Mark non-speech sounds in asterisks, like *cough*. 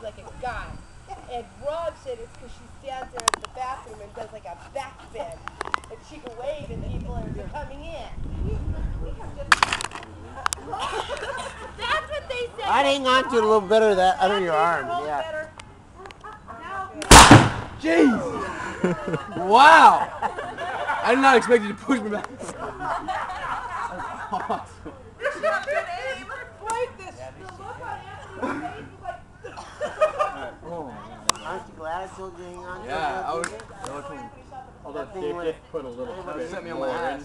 she's like a guy. And Rob said it's because she stands there in the bathroom and does like a back bend. And she can wave and people are coming in. That's what they said. I'd hang on to it a little better that under your arm. Yeah. Jeez! wow! I did not expect you to push me back. *laughs* That's awesome. This not good aim. Like this. The look on Anthony's face was like. Aren't you glad I told you to hang on to it? Yeah, I was. That Although thing Dave went- did put a little Everybody bit sent me on my in.